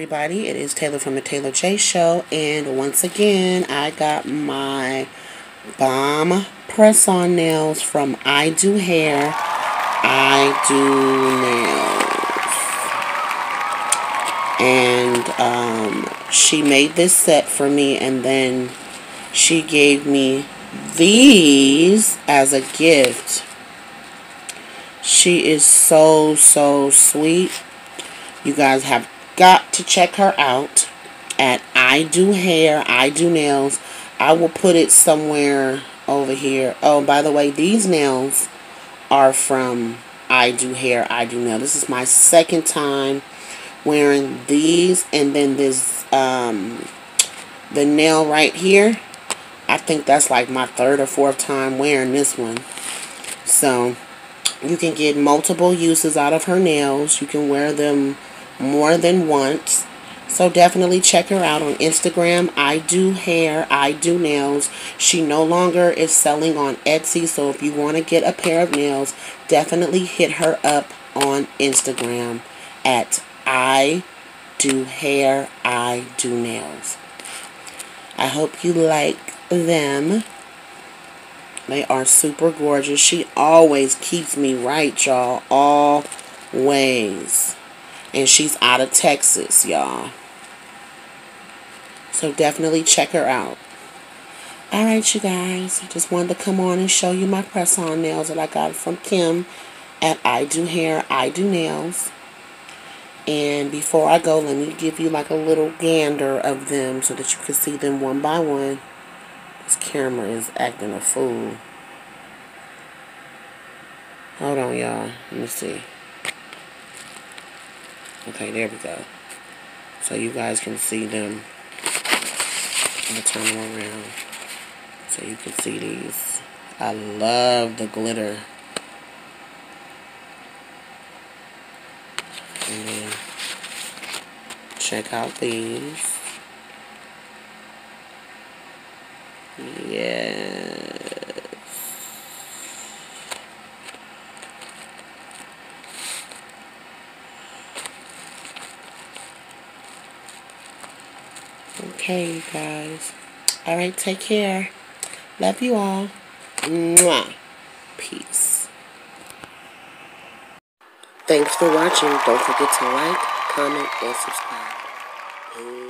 everybody. It is Taylor from the Taylor J Show, and once again, I got my bomb press-on nails from I Do Hair. I Do Nails, and um, she made this set for me, and then she gave me these as a gift. She is so so sweet. You guys have got to check her out at I Do Hair, I Do Nails. I will put it somewhere over here. Oh, by the way, these nails are from I Do Hair, I Do Nails. This is my second time wearing these and then this um the nail right here. I think that's like my third or fourth time wearing this one. So, you can get multiple uses out of her nails. You can wear them more than once. So definitely check her out on Instagram. I do hair, I do nails. She no longer is selling on Etsy. So if you want to get a pair of nails, definitely hit her up on Instagram at I do hair, I do nails. I hope you like them. They are super gorgeous. She always keeps me right, y'all. Always. And she's out of Texas, y'all. So definitely check her out. Alright, you guys. Just wanted to come on and show you my press-on nails that I got from Kim at I Do Hair, I Do Nails. And before I go, let me give you like a little gander of them so that you can see them one by one. This camera is acting a fool. Hold on, y'all. Let me see. Okay, there we go. So you guys can see them. I'm going to turn them around so you can see these. I love the glitter. And then check out these. Yes. Okay, you guys. Alright, take care. Love you all. Mwah. Peace. Thanks for watching. Don't forget to like, comment, and subscribe.